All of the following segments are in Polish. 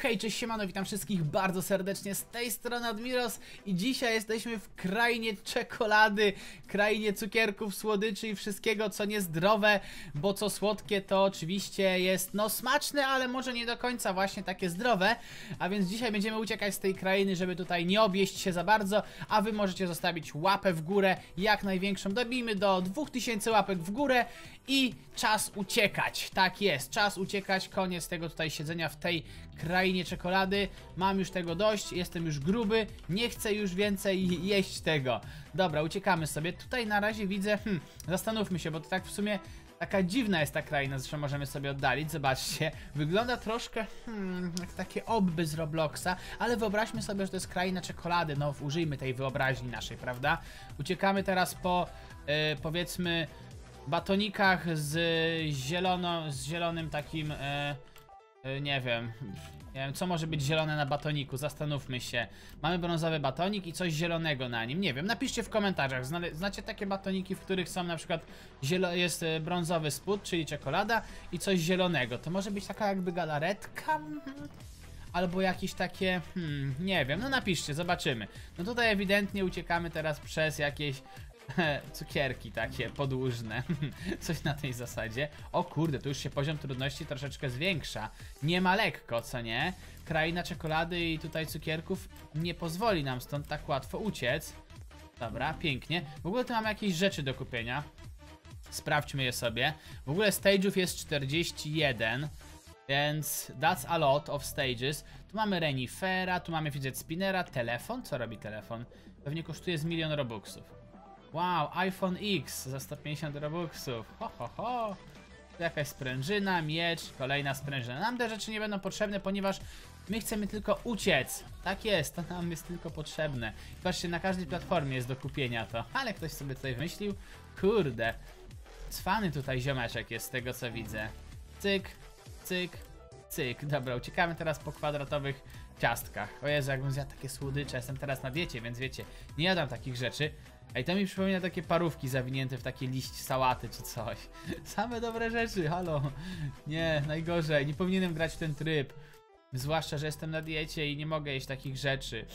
Hej, cześć siemano, witam wszystkich bardzo serdecznie. Z tej strony Admiros i dzisiaj jesteśmy w krainie czekolady, krainie cukierków, słodyczy i wszystkiego co niezdrowe, bo co słodkie to oczywiście jest no smaczne, ale może nie do końca właśnie takie zdrowe, a więc dzisiaj będziemy uciekać z tej krainy, żeby tutaj nie obieść się za bardzo, a wy możecie zostawić łapę w górę, jak największą, dobijmy do 2000 łapek w górę i czas uciekać, tak jest, czas uciekać, koniec tego tutaj siedzenia w tej krainie czekolady, mam już tego dość, jestem już gruby, nie chcę już więcej jeść tego. Dobra, uciekamy sobie, tutaj na razie widzę, hmm, zastanówmy się, bo to tak w sumie Taka dziwna jest ta kraina, zresztą możemy sobie oddalić, zobaczcie. Wygląda troszkę, hmm, jak takie obby z Robloxa, ale wyobraźmy sobie, że to jest kraina czekolady, no użyjmy tej wyobraźni naszej, prawda? Uciekamy teraz po, e, powiedzmy, batonikach z zielono, z zielonym takim, e, nie wiem, nie wiem, co może być zielone na batoniku, zastanówmy się. Mamy brązowy batonik i coś zielonego na nim, nie wiem, napiszcie w komentarzach, Zna znacie takie batoniki, w których są na przykład, jest e, brązowy spód, czyli czekolada i coś zielonego, to może być taka jakby galaretka? Albo jakieś takie, hmm, nie wiem, no napiszcie, zobaczymy. No tutaj ewidentnie uciekamy teraz przez jakieś cukierki takie podłużne. Coś na tej zasadzie. O kurde, tu już się poziom trudności troszeczkę zwiększa. Nie ma lekko, co nie? Kraina czekolady i tutaj cukierków nie pozwoli nam stąd tak łatwo uciec. Dobra, pięknie. W ogóle tu mamy jakieś rzeczy do kupienia. Sprawdźmy je sobie. W ogóle stage'ów jest 41. Więc that's a lot of stages. Tu mamy renifera, tu mamy fidget spinnera, telefon. Co robi telefon? Pewnie kosztuje z milion robuxów. Wow, iPhone X za 150 robuxów. Ho, ho, ho. Jakaś sprężyna, miecz, kolejna sprężyna. Nam te rzeczy nie będą potrzebne, ponieważ my chcemy tylko uciec. Tak jest, to nam jest tylko potrzebne. Patrzcie, na każdej platformie jest do kupienia to. Ale ktoś sobie tutaj wymyślił. Kurde. Cwany tutaj ziomeczek jest z tego co widzę. Cyk, cyk, cyk. Dobra, uciekamy teraz po kwadratowych ciastkach. O Jezu, jakbym zjadł takie słodycze. Jestem teraz na diecie, więc wiecie, nie jadam takich rzeczy. Ej, to mi przypomina takie parówki zawinięte w takie liść sałaty czy coś. Same dobre rzeczy, halo. Nie, najgorzej, nie powinienem grać w ten tryb. Zwłaszcza, że jestem na diecie i nie mogę jeść takich rzeczy.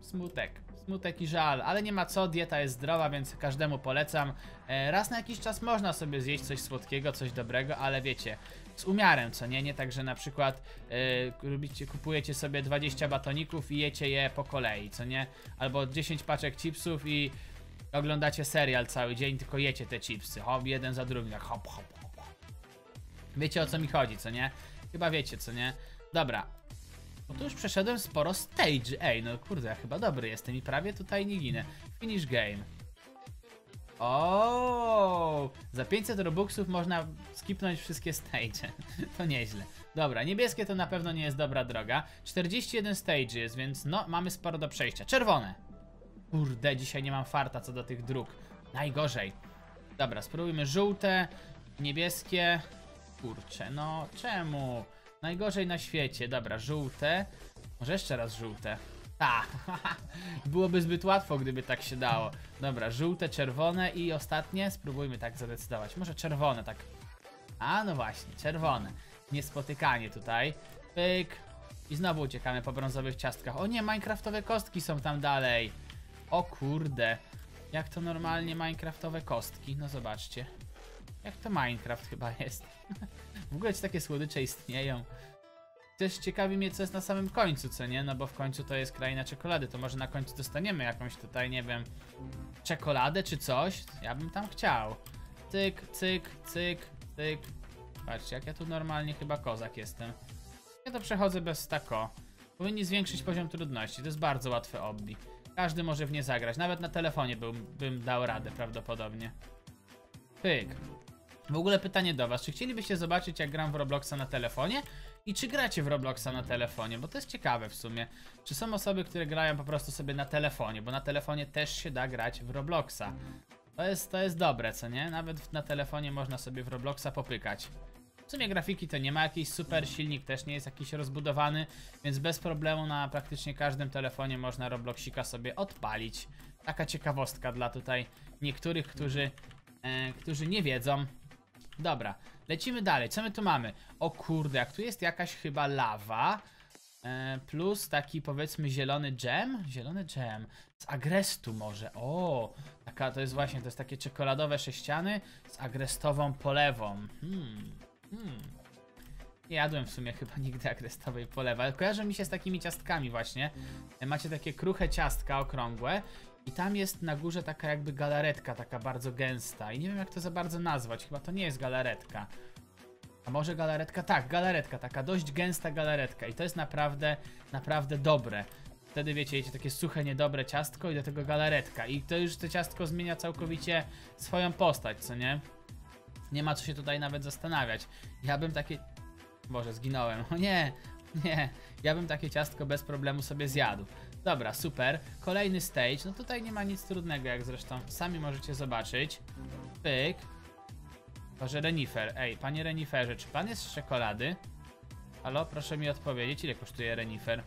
Smutek. Smutek i żal, ale nie ma co, dieta jest zdrowa, więc każdemu polecam. E, raz na jakiś czas można sobie zjeść coś słodkiego, coś dobrego, ale wiecie, z umiarem, co nie? Nie tak, że na przykład e, robicie, kupujecie sobie 20 batoników i jecie je po kolei, co nie? Albo 10 paczek chipsów i oglądacie serial cały dzień, tylko jecie te chipsy. Hop, jeden za drugim, tak hop, hop, hop. Wiecie o co mi chodzi, co nie? Chyba wiecie, co nie? Dobra. No tu już przeszedłem sporo stage. Ej, no kurde, ja chyba dobry jestem i prawie tutaj nie ginę. Finish game. O, Za 500 robuxów można skipnąć wszystkie stage. to nieźle. Dobra, niebieskie to na pewno nie jest dobra droga. 41 stage jest, więc no, mamy sporo do przejścia. Czerwone. Kurde, dzisiaj nie mam farta co do tych dróg. Najgorzej. Dobra, spróbujmy żółte, niebieskie. Kurczę, no czemu? Najgorzej na świecie. Dobra, żółte. Może jeszcze raz żółte. Ta, byłoby zbyt łatwo, gdyby tak się dało. Dobra, żółte, czerwone i ostatnie. Spróbujmy tak zadecydować. Może czerwone, tak. A, no właśnie, czerwone. Niespotykanie tutaj. Pyk. I znowu uciekamy po brązowych ciastkach. O nie, minecraftowe kostki są tam dalej. O kurde. Jak to normalnie minecraftowe kostki. No zobaczcie. Jak to Minecraft chyba jest. w ogóle czy takie słodycze istnieją? Też ciekawi mnie co jest na samym końcu, co nie? No bo w końcu to jest kraina czekolady. To może na końcu dostaniemy jakąś tutaj, nie wiem, czekoladę czy coś? Ja bym tam chciał. Cyk, cyk, cyk, cyk. Patrzcie, jak ja tu normalnie chyba kozak jestem. Ja to przechodzę bez tako. Powinni zwiększyć poziom trudności. To jest bardzo łatwe obbi. Każdy może w nie zagrać. Nawet na telefonie bym, bym dał radę prawdopodobnie. Pyk. W ogóle pytanie do was. Czy chcielibyście zobaczyć jak gram w Robloxa na telefonie? I czy gracie w Robloxa na telefonie? Bo to jest ciekawe w sumie. Czy są osoby, które grają po prostu sobie na telefonie? Bo na telefonie też się da grać w Robloxa. To jest, to jest dobre, co nie? Nawet na telefonie można sobie w Robloxa popykać. W sumie grafiki to nie ma jakiś super, silnik też nie jest jakiś rozbudowany, więc bez problemu na praktycznie każdym telefonie można Robloxika sobie odpalić. Taka ciekawostka dla tutaj niektórych, którzy, e, którzy nie wiedzą. Dobra, lecimy dalej. Co my tu mamy? O kurde, jak tu jest jakaś chyba lawa. E, plus taki powiedzmy zielony dżem. Zielony dżem. Z agrestu może. O, taka to jest właśnie, to jest takie czekoladowe sześciany z agrestową polewą. Hmm. Hmm. Nie jadłem w sumie chyba nigdy agrestowej polewy, ale kojarzy mi się z takimi ciastkami właśnie. E, Macie takie kruche ciastka okrągłe i tam jest na górze taka jakby galaretka, taka bardzo gęsta. I nie wiem jak to za bardzo nazwać, chyba to nie jest galaretka. A może galaretka? Tak, galaretka, taka dość gęsta galaretka i to jest naprawdę, naprawdę dobre. Wtedy wiecie, jecie takie suche, niedobre ciastko i do tego galaretka i to już to ciastko zmienia całkowicie swoją postać, co nie? Nie ma co się tutaj nawet zastanawiać. Ja bym takie... Boże, zginąłem. O nie, nie. Ja bym takie ciastko bez problemu sobie zjadł. Dobra, super. Kolejny stage. No tutaj nie ma nic trudnego, jak zresztą sami możecie zobaczyć. Pyk. Chyba, renifer. Ej, panie reniferze, czy pan jest z czekolady? Halo, proszę mi odpowiedzieć, ile kosztuje renifer?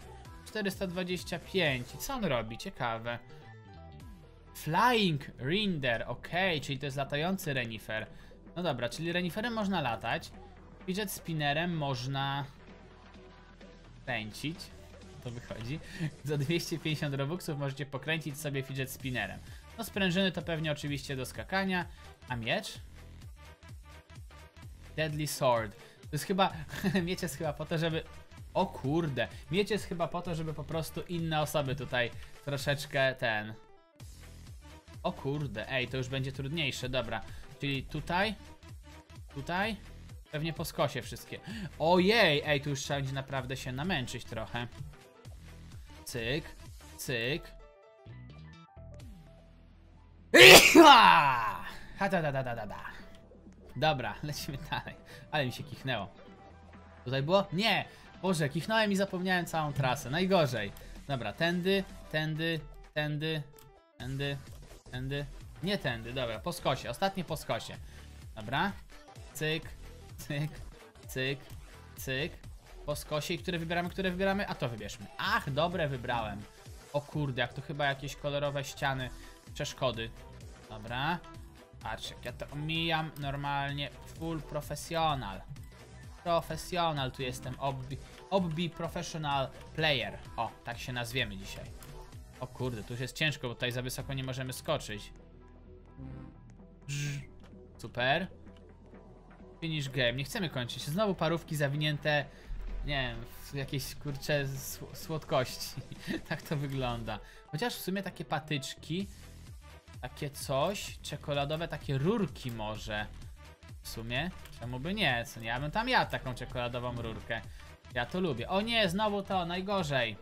425. I co on robi? Ciekawe. Flying Rinder, okej, czyli to jest latający renifer. No dobra, czyli reniferem można latać. Fidget spinnerem można kręcić. To wychodzi. Za 250 robuxów możecie pokręcić sobie fidget spinnerem. No sprężyny to pewnie oczywiście do skakania. A miecz? Deadly Sword. To jest chyba. miecz jest chyba po to, żeby. O kurde. Miecz jest chyba po to, żeby po prostu inne osoby tutaj troszeczkę ten. O kurde, ej, to już będzie trudniejsze, dobra. Czyli tutaj. Tutaj. Pewnie po skosie wszystkie. Ojej, ej, tu już trzeba będzie naprawdę się namęczyć trochę. Cyk, cyk. Ha da da da da da da. Dobra, lecimy dalej. Ale mi się kichnęło. Tutaj było? Nie! Boże, kichnąłem i zapomniałem całą trasę. Najgorzej. Dobra, tędy, tędy, tędy, tędy, tędy. Nie tędy, dobra, po skosie. Ostatnie po skosie. Dobra. Cyk, cyk, cyk, cyk. Po skosie. I które wybieramy, które wybieramy? A to wybierzmy. Ach, dobre wybrałem. O kurde, jak to chyba jakieś kolorowe ściany przeszkody. Dobra. Patrz, jak ja to omijam normalnie. Full professional. Professional, tu jestem. Obbi, obbi professional player. O, tak się nazwiemy dzisiaj. O kurde, tu już jest ciężko, bo tutaj za wysoko nie możemy skoczyć. Super. Finish game. Nie chcemy kończyć. Znowu parówki zawinięte, nie wiem, jakieś kurcze sł- słodkości. tak to wygląda. Chociaż w sumie takie patyczki, takie coś, czekoladowe, takie rurki może. W sumie, czemu by nie? Ja bym tam jadł taką czekoladową rurkę. Ja to lubię. O nie, znowu to, najgorzej.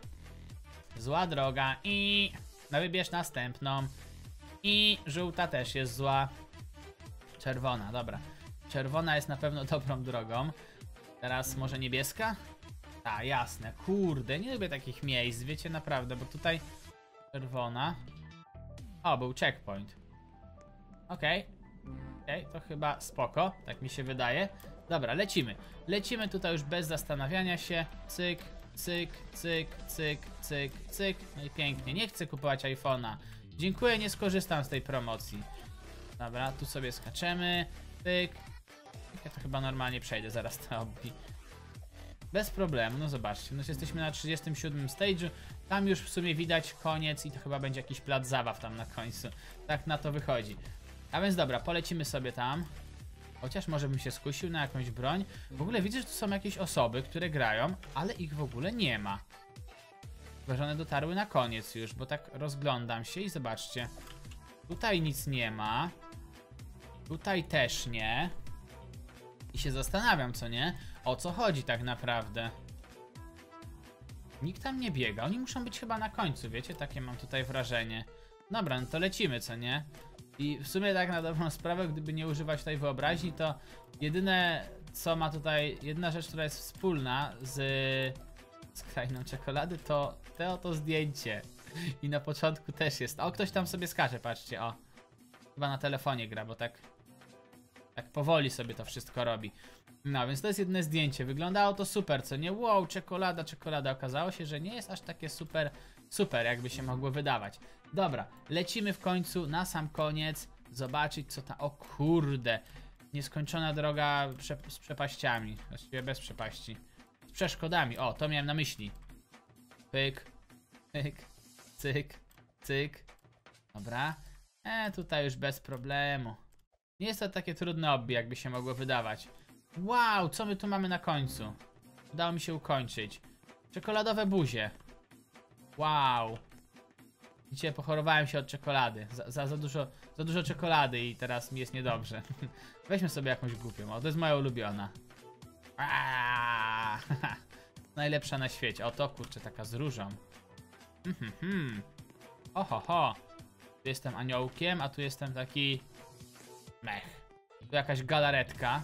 Zła droga i... No wybierz następną. I żółta też jest zła. Czerwona, dobra. Czerwona jest na pewno dobrą drogą. Teraz może niebieska? Tak, jasne. Kurde, nie lubię takich miejsc, wiecie, naprawdę, bo tutaj czerwona. O, był checkpoint. Okej. Okej, to chyba spoko, tak mi się wydaje. Dobra, lecimy. Lecimy tutaj już bez zastanawiania się. Cyk, cyk, cyk, cyk, cyk, cyk. No i pięknie. Nie chcę kupować iPhone'a. Dziękuję, nie skorzystam z tej promocji. Dobra, tu sobie skaczemy. Pyk. Ja to chyba normalnie przejdę zaraz to obbi. Bez problemu, no zobaczcie, no jesteśmy na 37 stage'u, tam już w sumie widać koniec i to chyba będzie jakiś plac zabaw tam na końcu. Tak na to wychodzi. A więc dobra, polecimy sobie tam. Chociaż może bym się skusił na jakąś broń. W ogóle widzę, że tu są jakieś osoby, które grają, ale ich w ogóle nie ma. Chyba, że one dotarły na koniec już, bo tak rozglądam się i zobaczcie. Tutaj nic nie ma. Tutaj też nie. Się zastanawiam, co nie? O co chodzi tak naprawdę? Nikt tam nie biega. Oni muszą być chyba na końcu, wiecie? Takie mam tutaj wrażenie. Dobra, no to lecimy, co nie? I w sumie tak na dobrą sprawę, gdyby nie używać tutaj wyobraźni, to jedyne co ma tutaj, jedyna rzecz, która jest wspólna z, z krainą czekolady, to te oto zdjęcie. I na początku też jest. O, ktoś tam sobie skacze, patrzcie, o. Chyba na telefonie gra, bo tak tak powoli sobie to wszystko robi. No, więc to jest jedno zdjęcie. Wyglądało to super, co nie? Wow, czekolada, czekolada. Okazało się, że nie jest aż takie super, super, jakby się mogło wydawać. Dobra, lecimy w końcu na sam koniec. Zobaczyć, co ta... O kurde. Nieskończona droga prze... z przepaściami. Właściwie bez przepaści. Z przeszkodami. O, to miałem na myśli. Pyk, pyk, cyk, cyk. Dobra. E, tutaj już bez problemu. Nie jest to takie trudne obby, jakby się mogło wydawać. Wow, co my tu mamy na końcu? Udało mi się ukończyć. Czekoladowe buzie. Wow. Dzisiaj pochorowałem się od czekolady. Za, za, za, dużo, za dużo czekolady i teraz mi jest niedobrze. Weźmy sobie jakąś głupią. O, to jest moja ulubiona. Najlepsza na świecie. O to kurczę, taka z różą. Mhm, ho. Tu jestem aniołkiem, a tu jestem taki... Mech. Tu jakaś galaretka.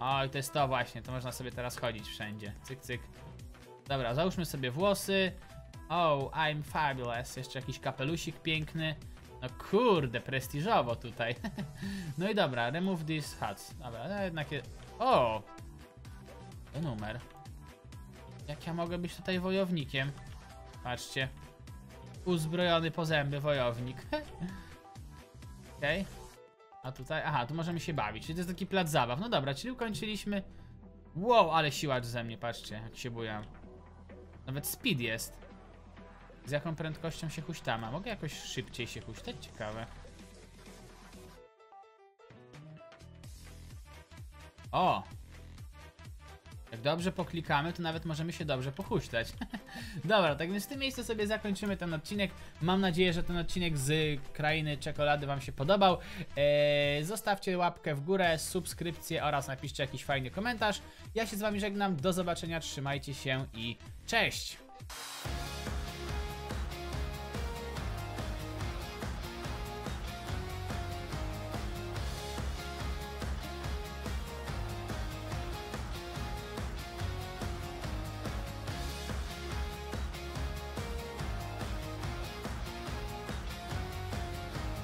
Oj, to jest to właśnie, to można sobie teraz chodzić wszędzie. Cyk, cyk. Dobra, załóżmy sobie włosy. Oh, I'm fabulous. Jeszcze jakiś kapelusik piękny. No kurde, prestiżowo tutaj. no i dobra, remove these hats. Dobra, no jednak je... O! To numer. Jak ja mogę być tutaj wojownikiem? Patrzcie. Uzbrojony po zęby wojownik. Okej. A tutaj, aha, tu możemy się bawić. Czyli to jest taki plac zabaw. No dobra, czyli ukończyliśmy. Wow, ale siłacz ze mnie, patrzcie, jak się bujam. Nawet speed jest. Z jaką prędkością się huśtama? Mogę jakoś szybciej się huśtać? Ciekawe. O! Jak dobrze poklikamy, to nawet możemy się dobrze pochuśtać. Dobra, tak więc w tym miejscu sobie zakończymy ten odcinek. Mam nadzieję, że ten odcinek z Krainy Czekolady Wam się podobał. Eee, zostawcie łapkę w górę, subskrypcję oraz napiszcie jakiś fajny komentarz. Ja się z Wami żegnam, do zobaczenia, trzymajcie się i cześć!